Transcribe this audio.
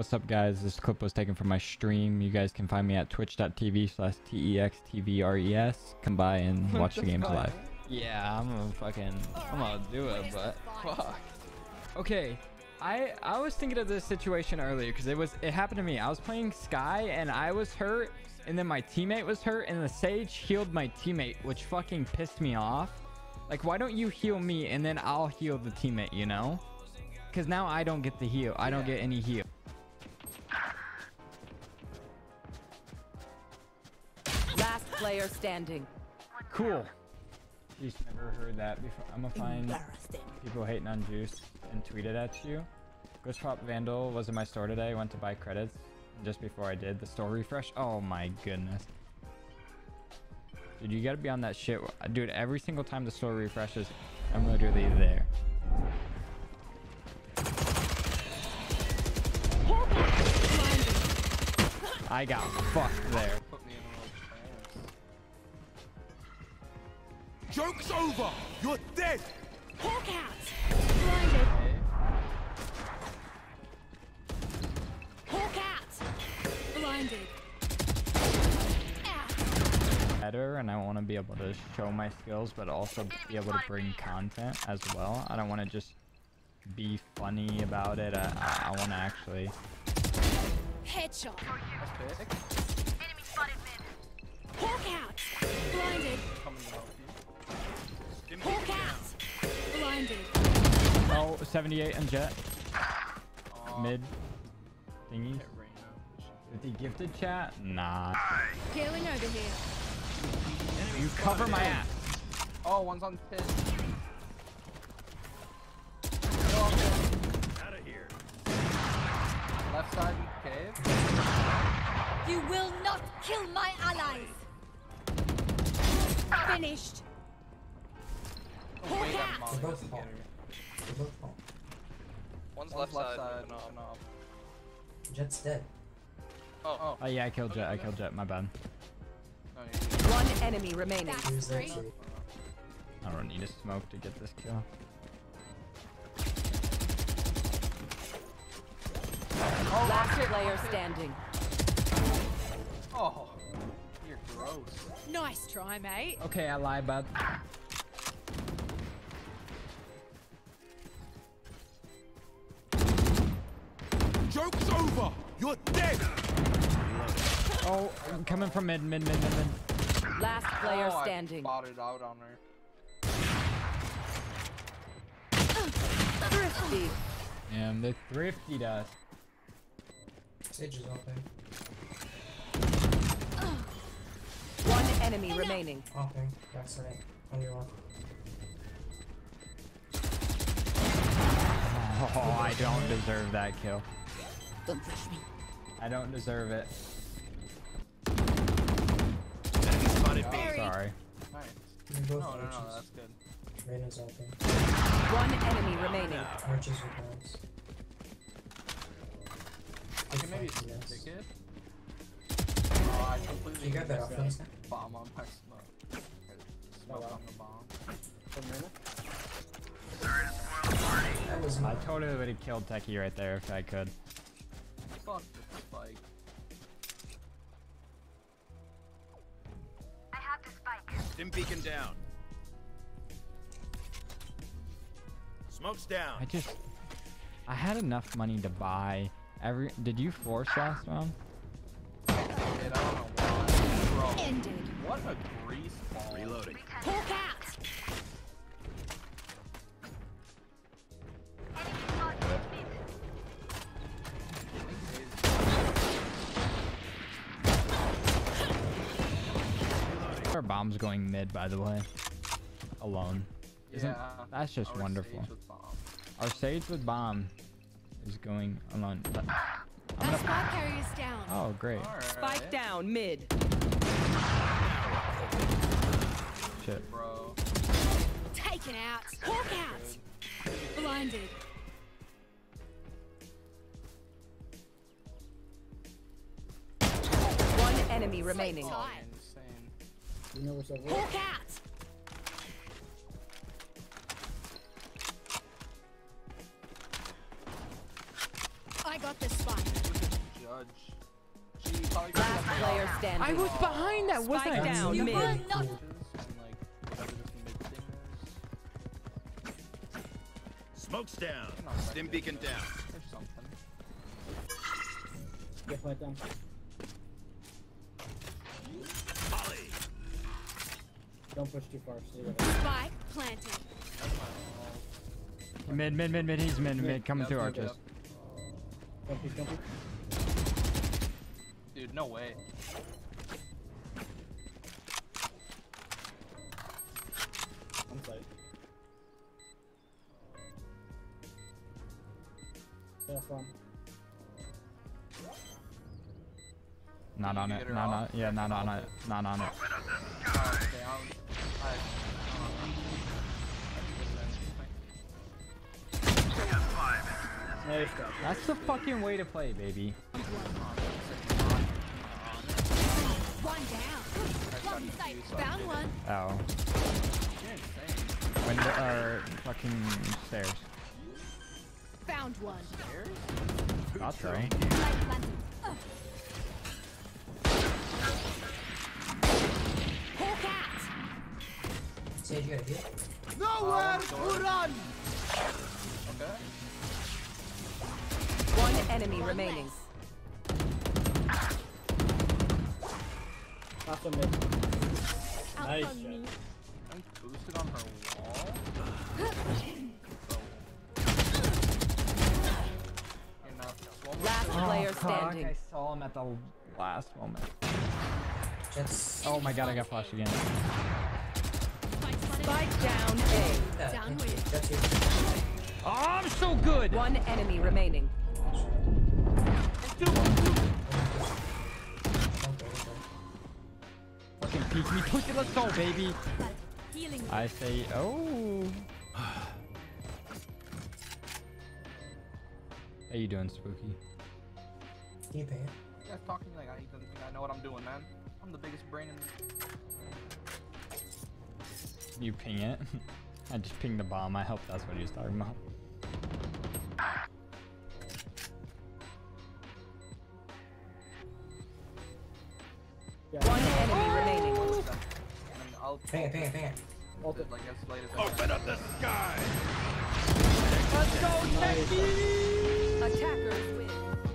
What's up, guys? This clip was taken from my stream. You guys can find me at twitch.tv slash textvres. Come by and watch the games live. Yeah, I'm gonna fucking, I'm gonna do it, but fuck. Okay, I I was thinking of this situation earlier because it was it happened to me. I was playing Skye and I was hurt, and then my teammate was hurt, and the Sage healed my teammate, which fucking pissed me off. Like, why don't you heal me and then I'll heal the teammate? You know? Because now I don't get the heal. I don't get any heal. Last player standing. Cool. She's never heard that before. I'm gonna find people hating on Juice and tweet it at you. Ghost Pop Vandal was in my store today. Went to buy credits. And just before I did, the store refresh. Oh my goodness. Dude, you gotta be on that shit. Dude, every single time the store refreshes, I'm literally there. I got fucked there. Joke's over! You're dead! Hawk out! Blinded. Hawk out! Blinded. Better and I want to be able to show my skills but also be able to bring content as well. I don't want to just be funny about it. I, I, I want to actually Headshot. That's big. Hawk out! Blinded. Blinded. Oh, 78 and Jett Aw, mid thingies. hit Reyna. Is he gifted chat? Nah. Healing over here. You cover my ass. Oh, one's on pin. Out of here. Left side cave. You will not kill my allies! Finished. Oh, wait, that out. Molly They're doesn't both get her. One's One's left left side. open open up. up. Jett's dead. Oh, oh. Oh yeah, I killed Jett. I killed Jett. My bad. One enemy remaining. That's He was there three. too. I don't need a smoke to get this kill. Oh, Last player standing. Oh, you're gross. Nice try, mate. Okay, I lied, bud. Joke's over! You're dead! Oh, I'm coming from mid, mid, mid, mid, mid. Last player oh, standing. I spotted out on her. Thrifty. Damn, they thriftied us. Sage is open. One enemy remaining. That's Backside. On your left. Oh, I don't deserve that kill. Don't push me. I don't deserve it. Buried. Sorry. Nice. They're No, both no, no, that's good. Reyna's open. One enemy remaining. Arches with guns. I can maybe Fight, yes. stick it. Oh, I completely You got that offense? Bomb on my smoke. Smoke on the bomb. That was I totally would have killed Techie right there if I could. Fuck the spike. Stim beacon down. Smoke's down. I just, I had enough money to buy every. Did you force last round? Dude, I don't know why. Ended. what a grease ball. Reloading. Hawk out! Our bomb's going mid, by the way. Alone. Isn't Yeah. that's just our wonderful. stage with bomb. Our sage with bomb is going alone. But I'm Our gonna. spike carrier's down. Oh great. Alright. Spike down mid. Shit. Bro. Taken out. Hawk out! Blinded. One enemy remaining. Tight. Insane. Hawk out! I got the spike. judge. Last player standing. I was behind that, wasn't Spike I? down You mid. will not. and like whatever this mid thing is. Smokes down. Stim beacon down. There's something. Get played down. Don't push too far. Stay with it. Spike planted. That's. Mid, mid, mid, mid. He's mid, Mid. mid. Coming Yep, through yep, arches. Don't push, don't push. Dude, no way. On site. Stay off one. Not on it. Not on. Yeah, not on it. Not on it. Okay, I'm, I, Nice job. That's the fucking way to play, baby. One down. Sight. Found one. Oh. Window, or fucking stairs. Found one. That's right. Sage, you gotta. Nowhere to run! Okay. One enemy remaining. Last one mid. Nice on. I'm boosted on her wall. Enough. One more Last oh, player standing. I saw him at the last moment. Jett's. Oh my god, I got flashed again. Spike down A. Yeah, Down thank with. you. Jett's here. Oh, I'm so good! One enemy remaining. Don't go, don't go. Fucking peek me. Push it, let's go, baby. I say, oh. How you doing, Spooky? Can you pay? You guys talking like I even think I know what I'm doing, man. I'm the biggest brain in You ping it. I just pinged the bomb. I hope that's what he was talking about. One enemy remaining. and then I'll Ping it, ping it, ping it. Ult it. like as late as Open up the sky. Let's go, Techie! Attackers win.